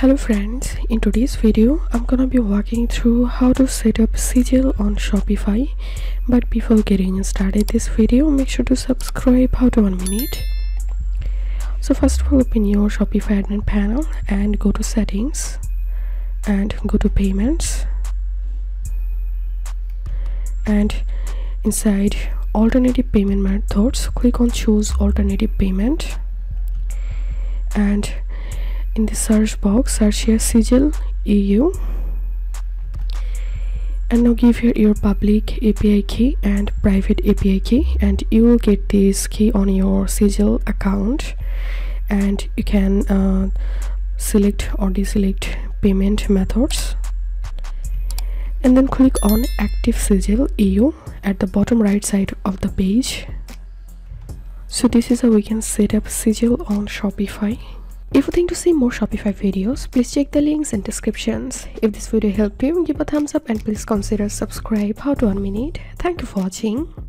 hello friends in today's video i'm gonna be walking through how to set up Sezzle on shopify. But before getting started this video make sure to subscribe how to one minute. So first of all open your shopify admin panel and go to settings and go to payments. And inside alternative payment methods click on choose alternative payment. And in the search box search here Sezzle eu and now give here your public api key and private api key and you will get this key on your Sezzle account. And you can uh, select or deselect payment methods. And then click on active Sezzle eu at the bottom right side of the page. So this is how we can set up Sezzle on shopify if you think to see more Shopify videos, please check the links in descriptions. If this video helped you, give a thumbs up and please consider subscribe how to one minute. Thank you for watching.